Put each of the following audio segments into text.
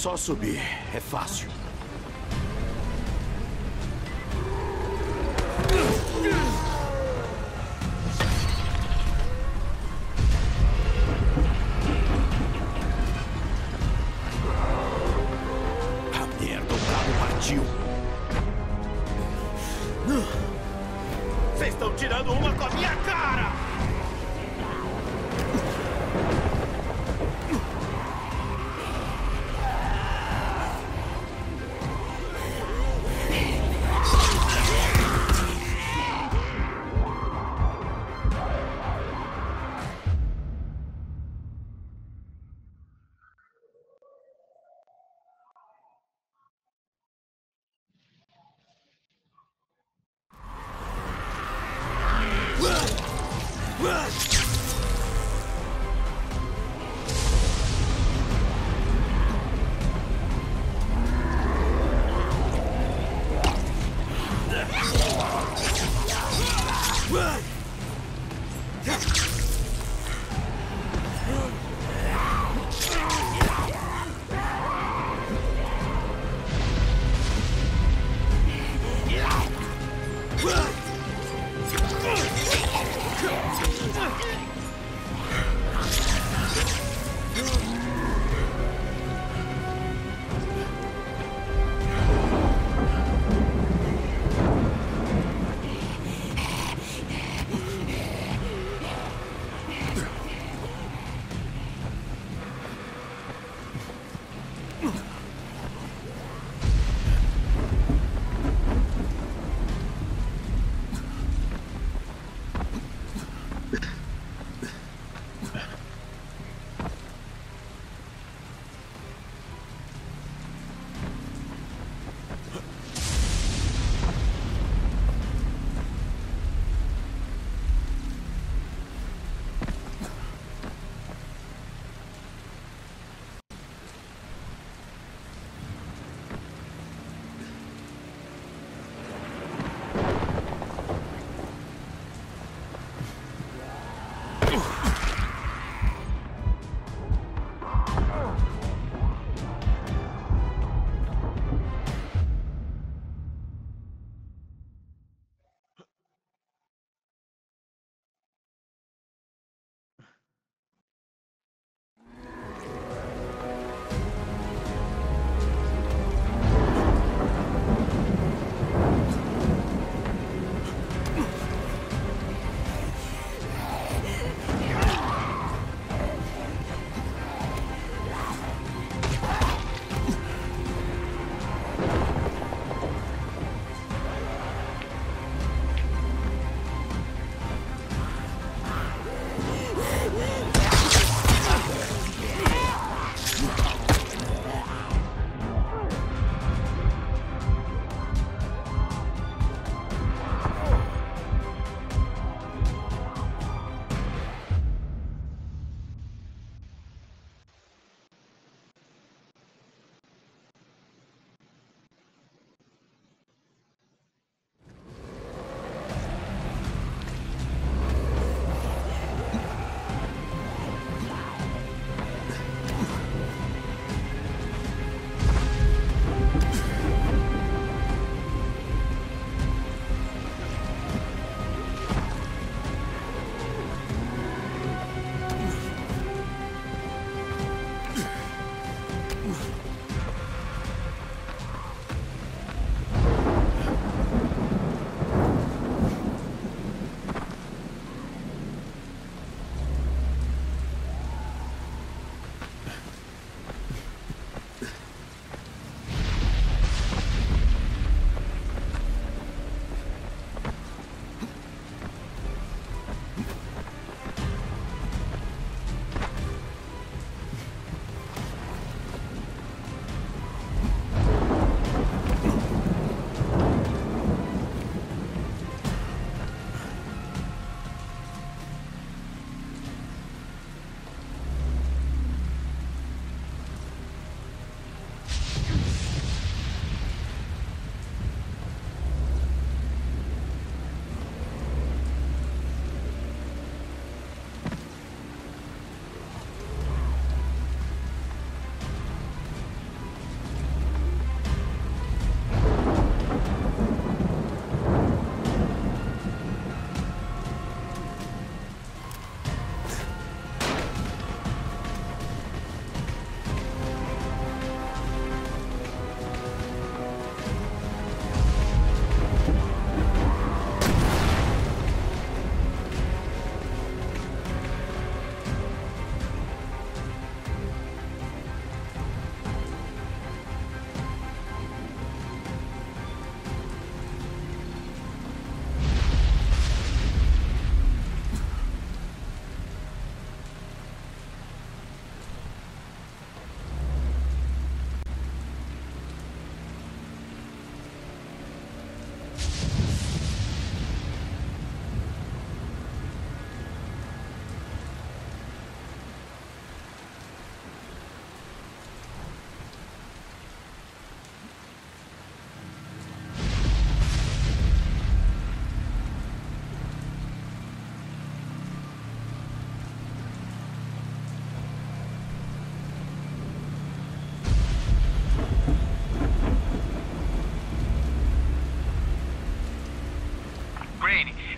só subir. É fácil. Ugh!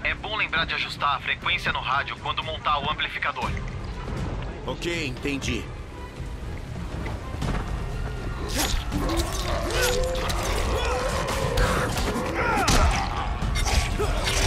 É bom lembrar de ajustar a frequência no rádio quando montar o amplificador. Ok, entendi. Óbvio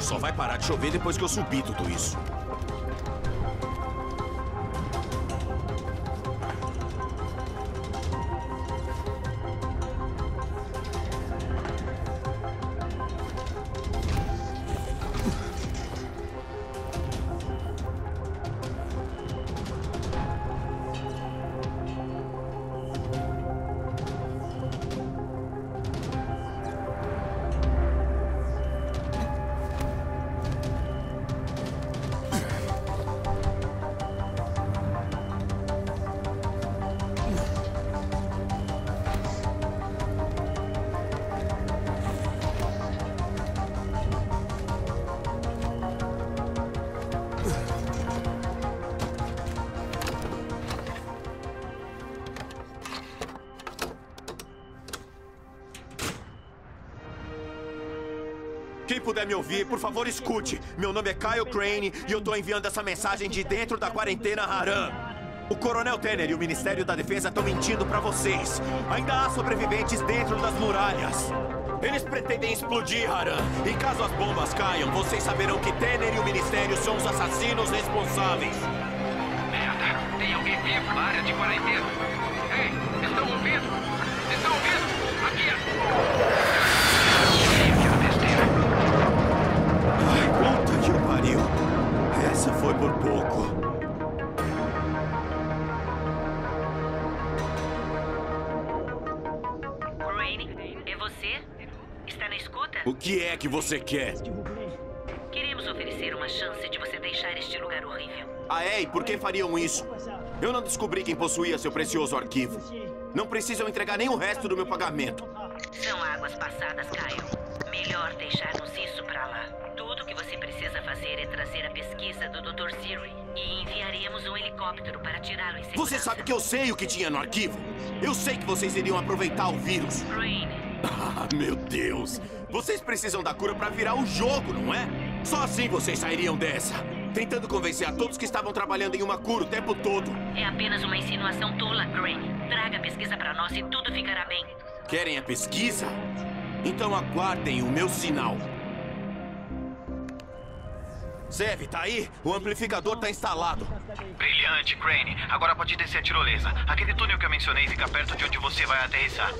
só vai parar de chover depois que eu subir tudo isso. Puder me ouvir, por favor, escute. Meu nome é Kyle Crane e eu tô enviando essa mensagem de dentro da quarentena Haran. O Coronel Tanner e o Ministério da Defesa estão mentindo pra vocês. Ainda há sobreviventes dentro das muralhas. Eles pretendem explodir Haran. E caso as bombas caiam, vocês saberão que Tanner e o Ministério são os assassinos responsáveis. Merda! Tem alguém vivo na área de quarentena? É você? Está na escuta? O que é que você quer? Queremos oferecer uma chance de você deixar este lugar horrível. Ah, é? E por que fariam isso? Eu não descobri quem possuía seu precioso arquivo. Não precisam entregar nem o resto do meu pagamento. São águas passadas, Kyle. Melhor deixarmos isso pra lá. Tudo que você precisa fazer é trazer a pesquisa do Dr. Ziri e enviaremos um helicóptero para tirá-lo em segurança. Você sabe que eu sei o que tinha no arquivo. Eu sei que vocês iriam aproveitar o vírus. Crane, Ah, meu Deus! Vocês precisam da cura pra virar o jogo, não é? Só assim vocês sairiam dessa. Tentando convencer a todos que estavam trabalhando em uma cura o tempo todo. é apenas uma insinuação tola, Crane. Traga a pesquisa pra nós e tudo ficará bem. Querem a pesquisa? Então aguardem o meu sinal. Zev, tá aí? O amplificador tá instalado. Brilhante, Crane. Agora pode descer a tirolesa. Aquele túnel que eu mencionei fica perto de onde você vai aterrissar.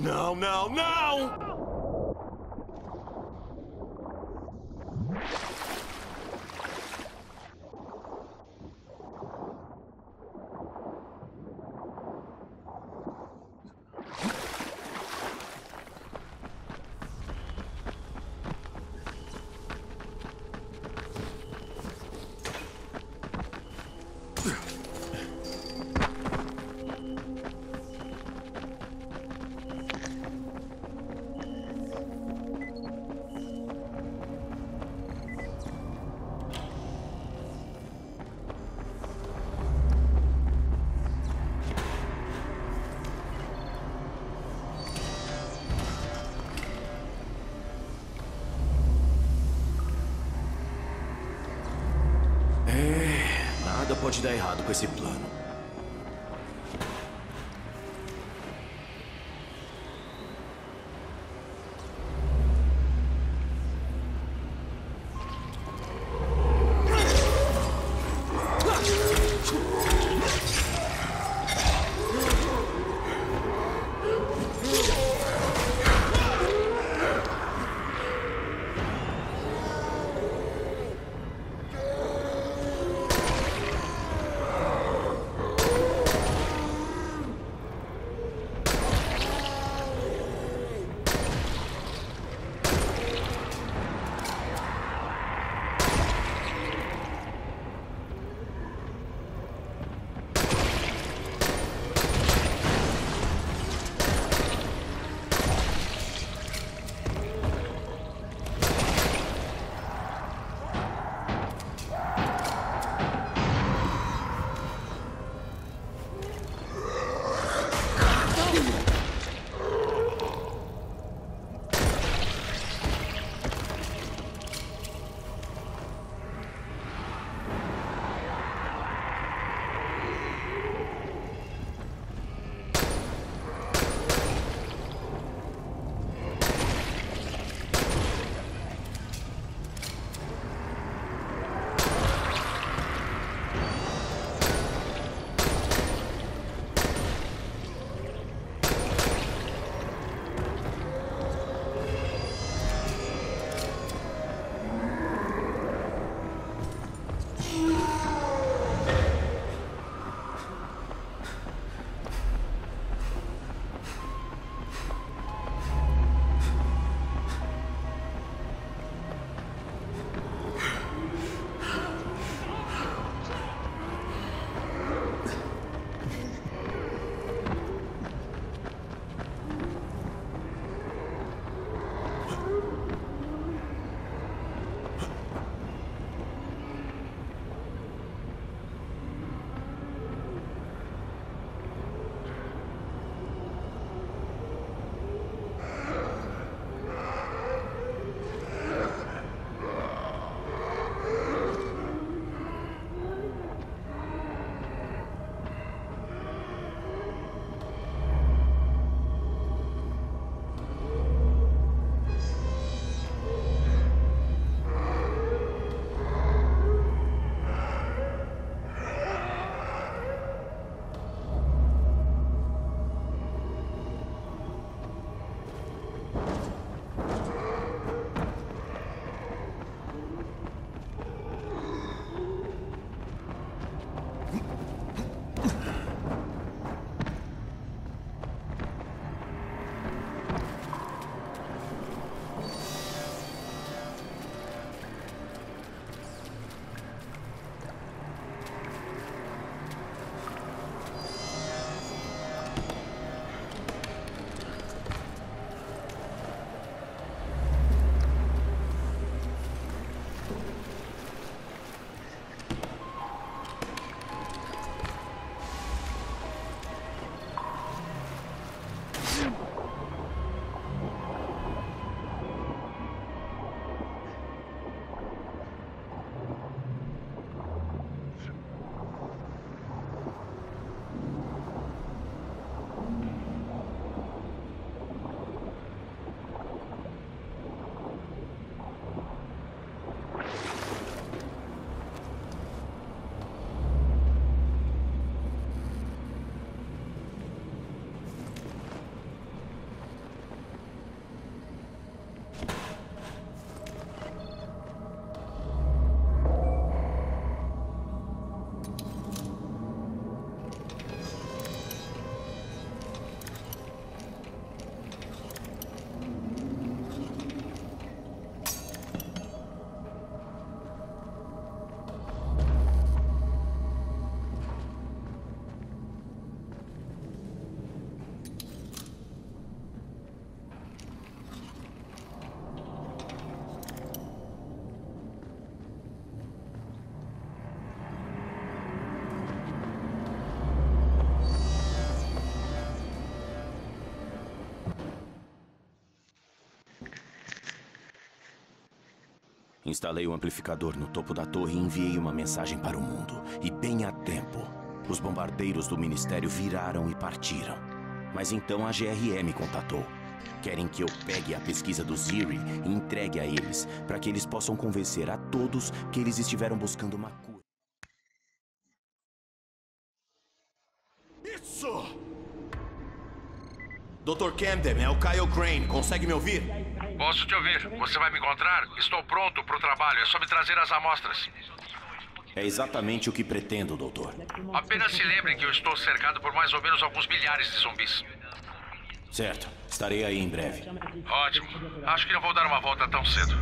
Não, não, não! Instalei o amplificador no topo da torre e enviei uma mensagem para o mundo. E bem a tempo. Os bombardeiros do ministério viraram e partiram. Mas então a GRE me contatou. Querem que eu pegue a pesquisa do Ziri e entregue a eles, para que eles possam convencer a todos que eles estiveram buscando uma cura. Dr. Camden, é o Kyle Crane. Consegue me ouvir? Posso te ouvir. Você vai me encontrar? Estou pronto para o trabalho. É só me trazer as amostras. É exatamente o que pretendo, doutor. Apenas se lembre que eu estou cercado por mais ou menos alguns milhares de zumbis. Certo. Estarei aí em breve. Ótimo. Acho que não vou dar uma volta tão cedo.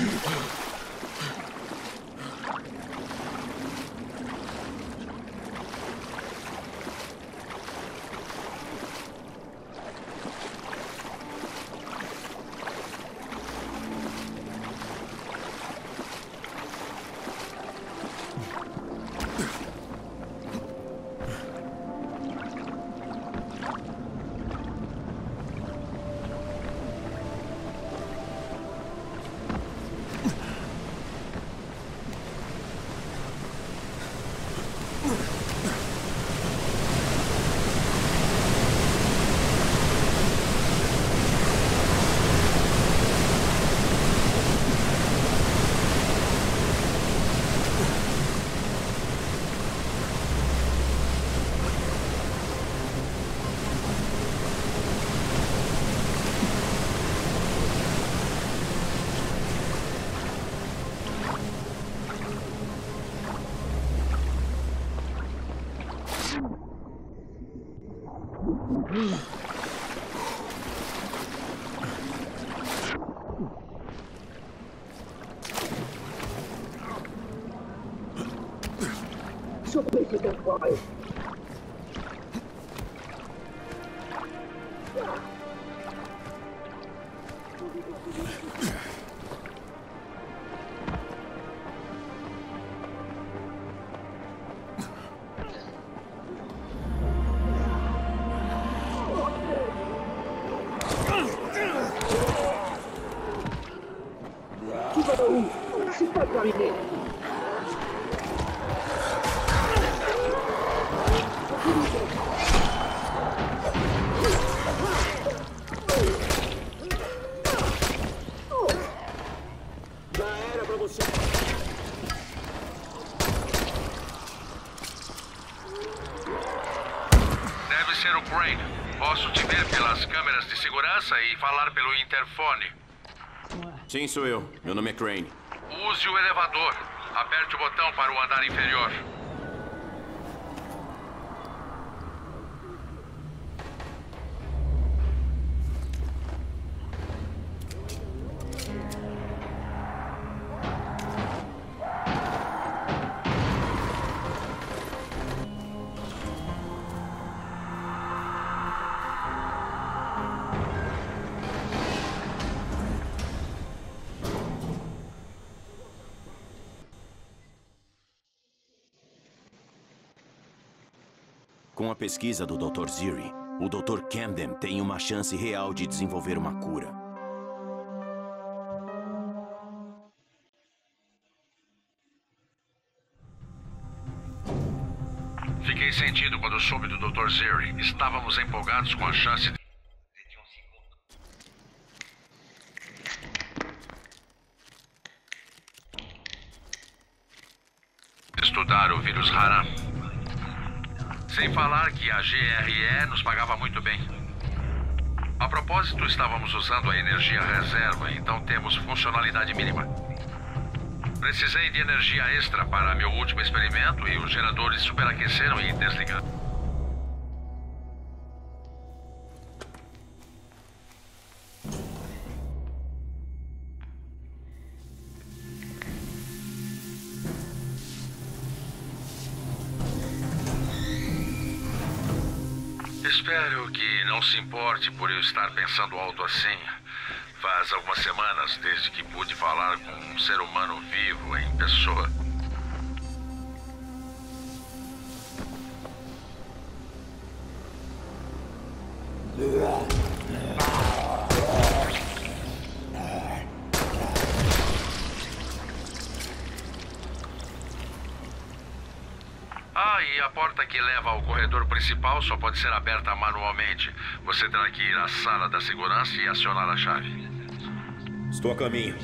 you Deve o Crane. Posso te ver pelas câmeras de segurança e falar pelo interfone. Sim, sou eu. Meu nome é Crane. Use o elevador. Aperte o botão para o andar inferior. Com a pesquisa do Dr. Ziri, o Dr. Camden tem uma chance real de desenvolver uma cura. Fiquei sentido quando soube do Dr. Ziri. Estávamos empolgados com a chance de. Estudar o vírus Haram. Sem falar que a GRE nos pagava muito bem. A propósito, estávamos usando a energia reserva, então temos funcionalidade mínima. Precisei de energia extra para meu último experimento e os geradores superaqueceram e desligaram. Importe por eu estar pensando alto assim. Faz algumas semanas desde que pude falar com um ser humano vivo em pessoa. Principal só pode ser aberta manualmente. Você terá que ir à sala da segurança e acionar a chave. Estou a caminho.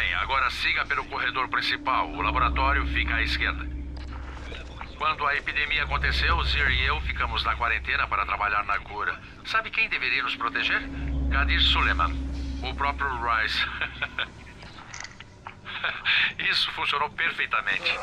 Bem, agora siga pelo corredor principal. O laboratório fica à esquerda. Quando a epidemia aconteceu, Zir e eu ficamos na quarentena para trabalhar na cura. Sabe quem deveria nos proteger? Kadir Suleiman, o próprio Rice. Isso funcionou perfeitamente.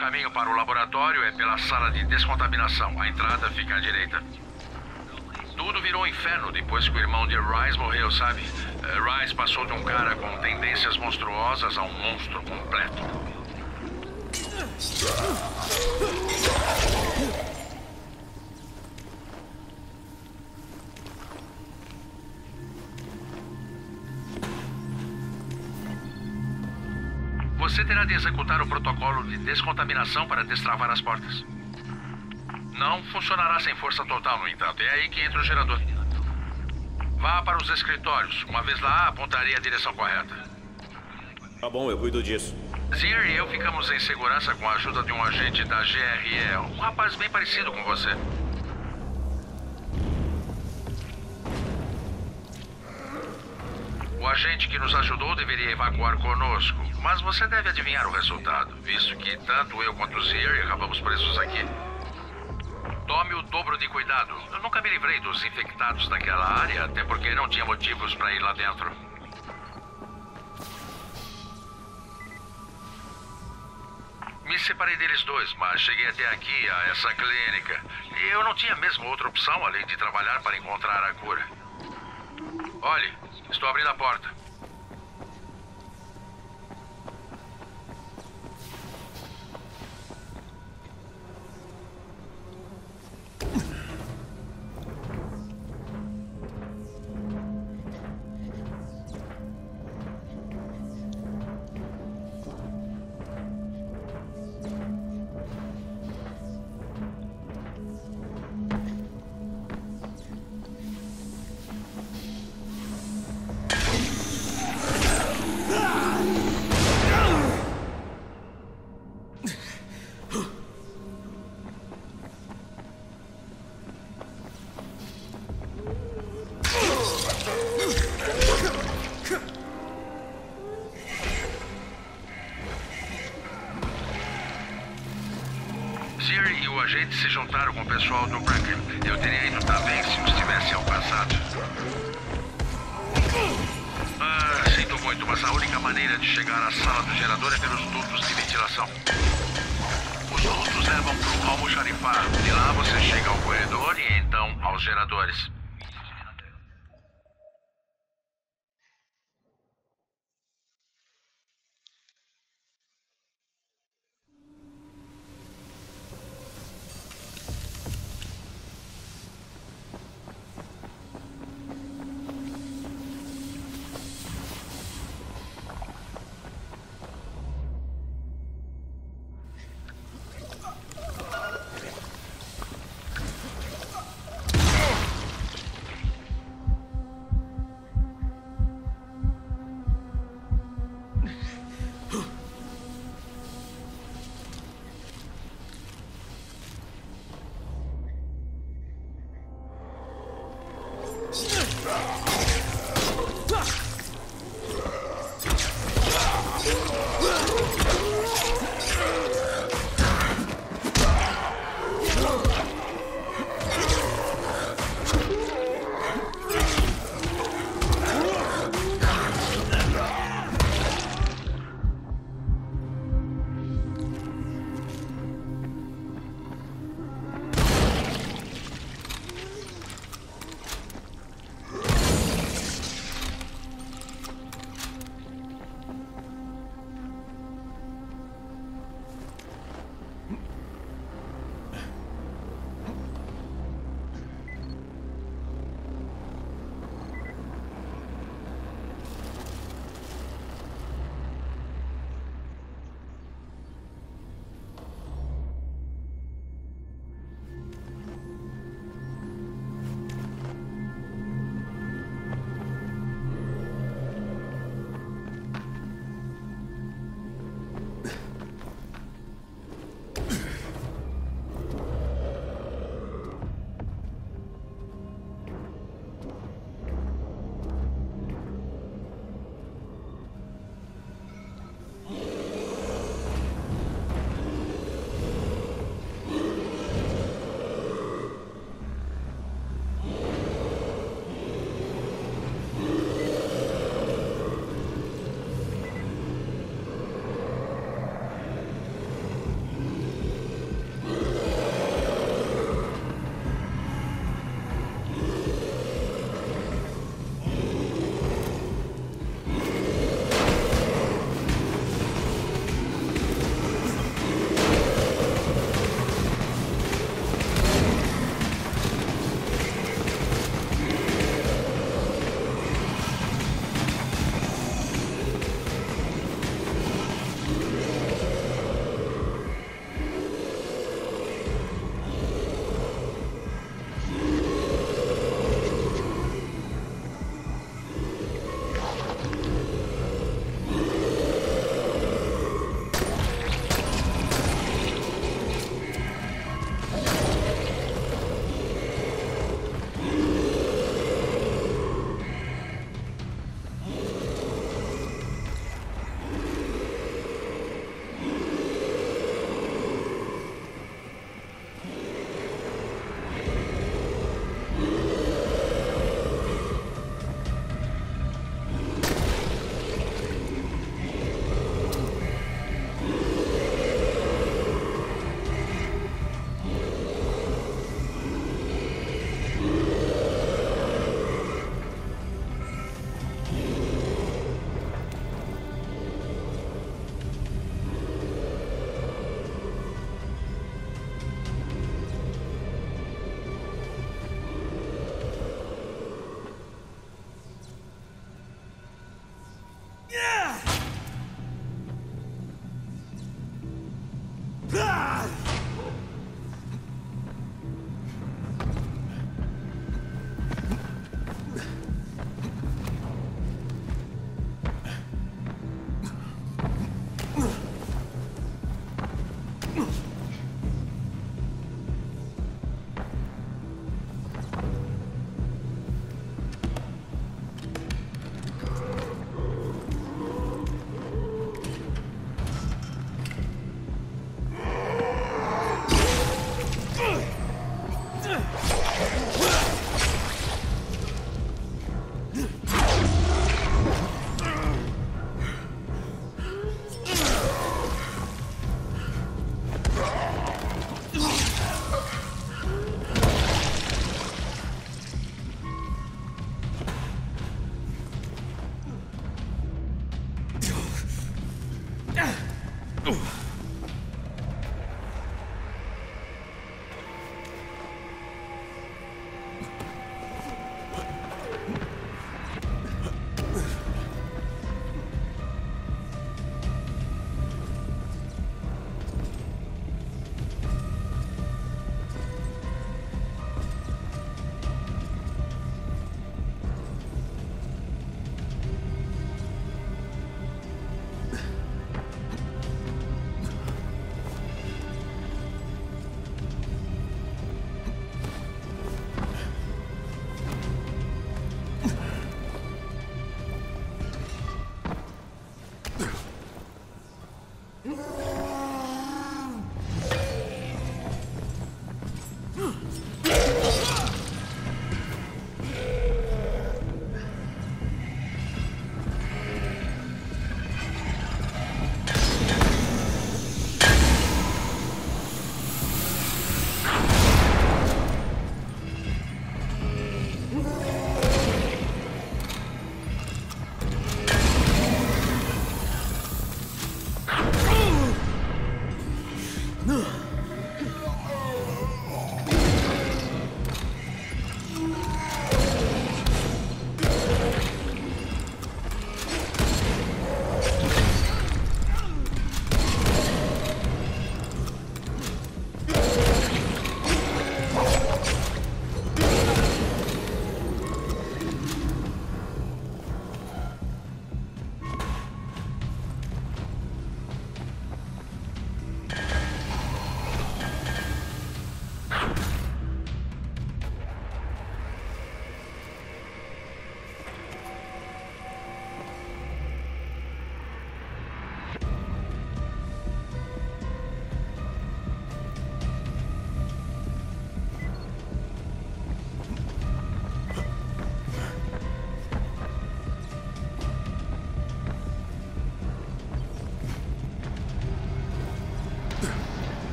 Caminho para o laboratório é pela sala de descontaminação. A entrada fica à direita. Tudo virou um inferno depois que o irmão de Rice morreu, sabe? Eh, Rice passou de um cara com tendências monstruosas a um monstro completo. Você terá de executar o protocolo de descontaminação para destravar as portas. Não funcionará sem força total, no entanto. É aí que entra o gerador. Vá para os escritórios. Uma vez lá, apontarei a direção correta. Tá bom, eu cuido disso. Zir e eu ficamos em segurança com a ajuda de um agente da GRE, um rapaz bem parecido com você. O agente que nos ajudou deveria evacuar conosco, mas você deve adivinhar o resultado, visto que tanto eu quanto o Zir acabamos presos aqui. Tome o dobro de cuidado. Eu nunca me livrei dos infectados daquela área, até porque não tinha motivos para ir lá dentro. Me separei deles dois, mas cheguei até aqui, a essa clínica. E eu não tinha mesmo outra opção além de trabalhar para encontrar a cura. Olhe, estou abrindo a porta. Zir e o agente se juntaram com o pessoal do Bracken. Eu teria ido também se os tivessem alcançado. Ah, sinto muito, mas a única maneira de chegar à sala do gerador é pelos dutos de ventilação. Os dutos levam para o almoxarifado. De lá você chega ao corredor e então aos geradores.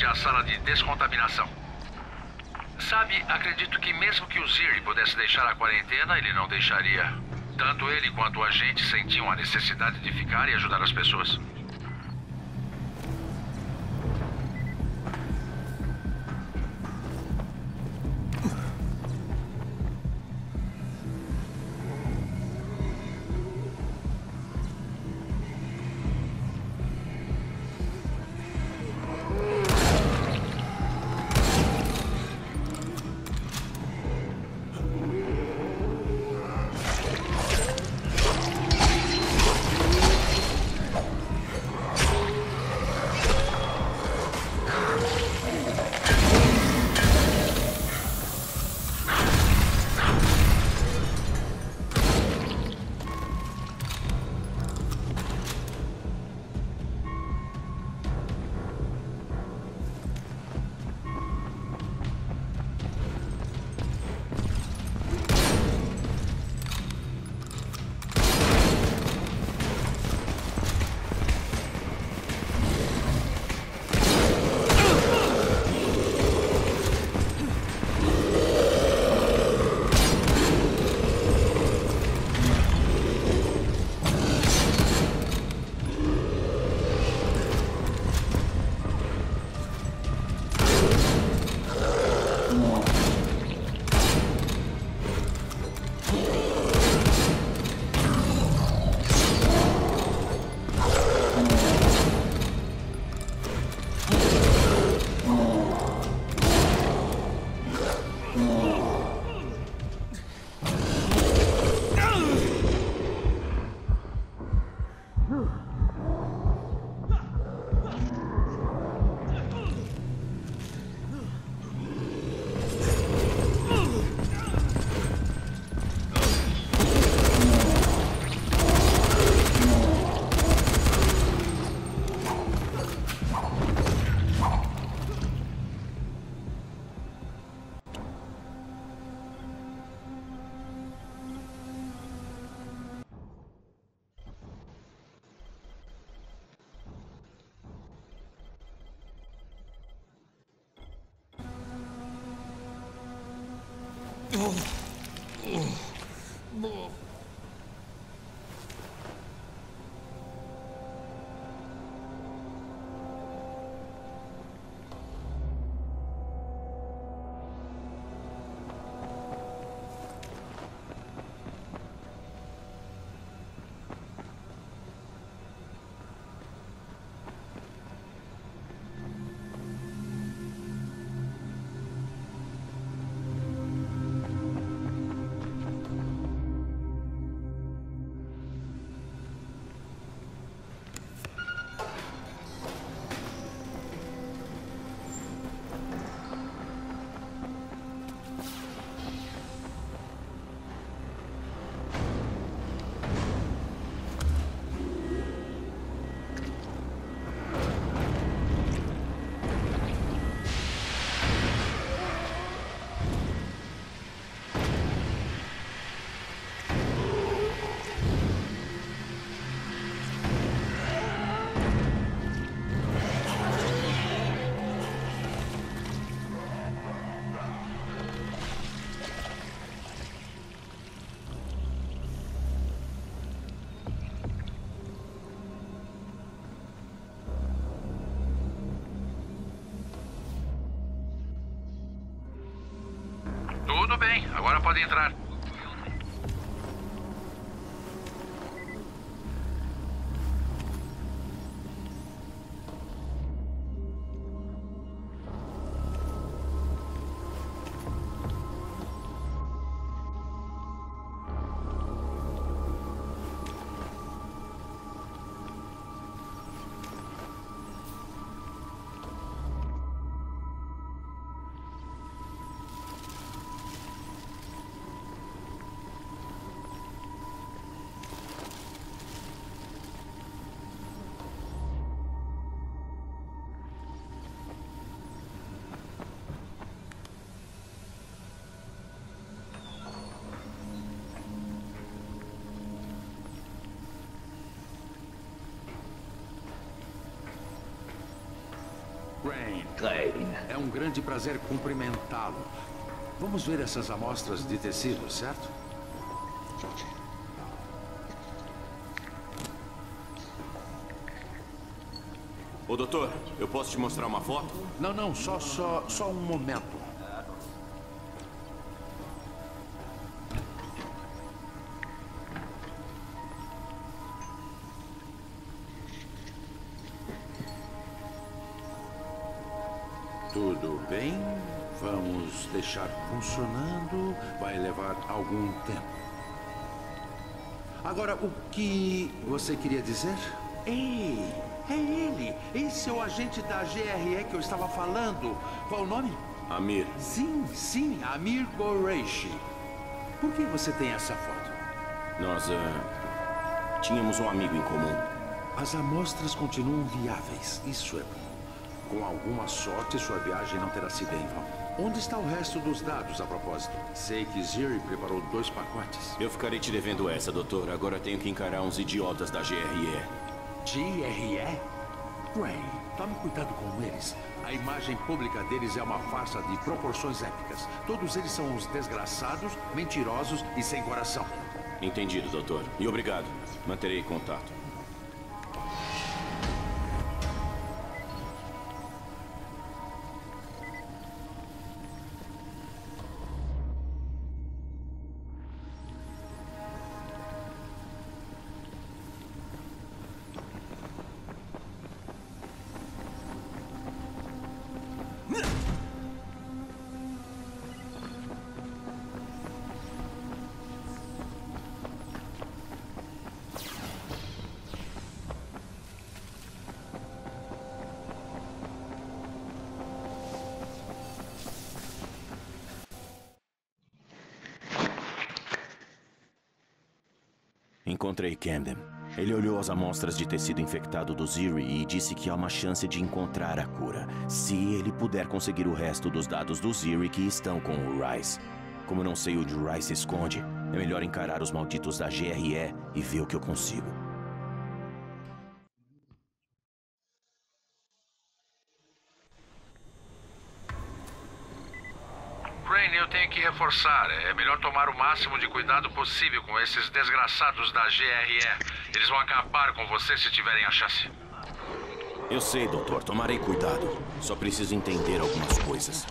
Volte à sala de descontaminação. Sabe, acredito que mesmo que o Ziri pudesse deixar a quarentena, ele não deixaria. Tanto ele quanto a gente sentiam a necessidade de ficar e ajudar as pessoas. Tudo bem, agora pode entrar. Crane, Crane. é um grande prazer cumprimentá-lo. Vamos ver essas amostras de tecido, certo? Ô, doutor, eu posso te mostrar uma foto? Não, não, só, só, só um momento. Funcionando. Vai levar algum tempo. Agora, o que você queria dizer? Ei, é ele. Esse é o agente da GRE que eu estava falando. Qual o nome? Amir, Sim, sim, Amir Goreishi. Por que você tem essa foto? nós eh, tínhamos um amigo em comum. As amostras continuam viáveis, isso é bom. Com alguma sorte, sua viagem não terá sido em vão. Onde está o resto dos dados, a propósito? Sei que Ziri preparou dois pacotes. Eu ficarei te devendo essa, doutor. Agora tenho que encarar uns idiotas da GRE. GRE? Ray, tome cuidado com eles. A imagem pública deles é uma farsa de proporções épicas. Todos eles são uns desgraçados, mentirosos e sem coração. Entendido, doutor. E obrigado. Manterei contato. Encontrei Camden. Ele olhou as amostras de tecido infectado do Ziri e disse que há uma chance de encontrar a cura, se ele puder conseguir o resto dos dados do Ziri que estão com o Rice. Como não sei onde o Rice esconde, é melhor encarar os malditos da GRE e ver o que eu consigo. É melhor tomar o máximo de cuidado possível com esses desgraçados da GRE. Eles vão acabar com você se tiverem a chance. Eu sei, doutor. Tomarei cuidado. Só preciso entender algumas coisas.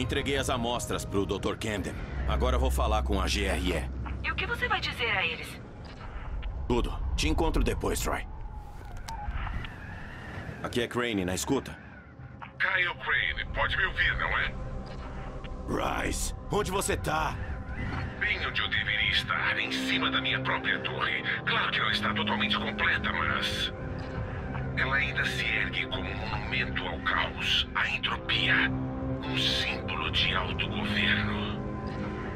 Entreguei as amostras pro Dr. Camden. Agora vou falar com a GRE. E o que você vai dizer a eles? Tudo. Te encontro depois, Troy. Aqui é Crane, na escuta. Kyle Crane, pode me ouvir, não é? Rice, onde você tá? Bem onde eu deveria estar, em cima da minha própria torre. Claro que não está totalmente completa, mas. Ela ainda se ergue como um monumento ao caos, à entropia. Um símbolo de autogoverno.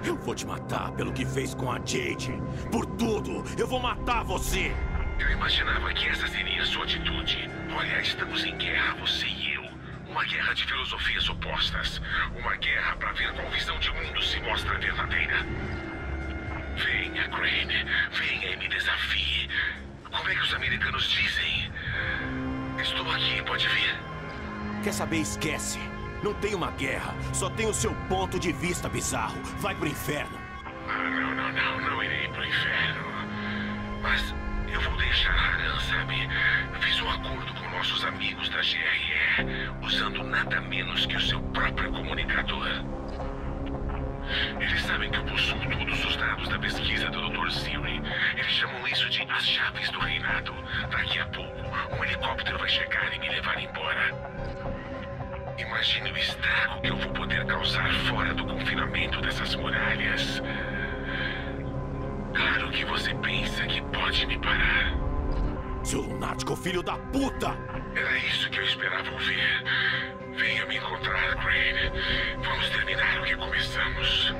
Eu vou te matar pelo que fez com a Jade. Por tudo, eu vou matar você. Eu imaginava que essa seria sua atitude. Olha, estamos em guerra, você e eu. Uma guerra de filosofias opostas. Uma guerra para ver qual visão de mundo se mostra verdadeira. Venha, Crane. Venha e me desafie. Como é que os americanos dizem? Estou aqui, pode vir. Quer saber? Esquece. Não tem uma guerra, só tem o seu ponto de vista bizarro. Vai pro inferno. Ah, não, não, não, não irei pro inferno. Mas eu vou deixar Haran, sabe? Fiz um acordo com nossos amigos da GRE, usando nada menos que o seu próprio comunicador. Eles sabem que eu possuo todos os dados da pesquisa do Dr. Siri. Eles chamam isso de as chaves do reinado. Daqui a pouco, um helicóptero vai chegar e me levar embora. Imagine o estrago que eu vou poder causar fora do confinamento dessas muralhas. Claro que você pensa que pode me parar. Seu lunático filho da puta! Era isso que eu esperava ouvir. Venha me encontrar, Crane. Vamos terminar o que começamos.